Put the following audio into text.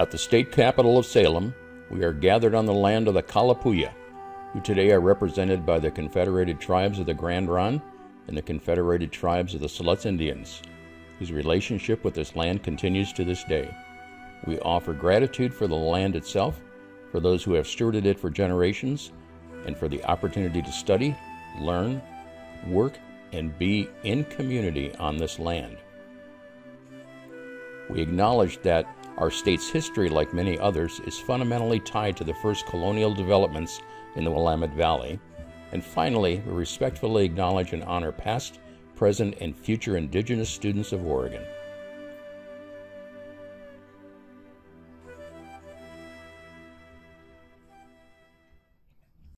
At the state capital of Salem, we are gathered on the land of the Kalapuya, who today are represented by the Confederated Tribes of the Grand Ronde and the Confederated Tribes of the Siletz Indians, whose relationship with this land continues to this day. We offer gratitude for the land itself, for those who have stewarded it for generations, and for the opportunity to study, learn, work, and be in community on this land. We acknowledge that our state's history, like many others, is fundamentally tied to the first colonial developments in the Willamette Valley. And finally, we respectfully acknowledge and honor past, present, and future Indigenous students of Oregon.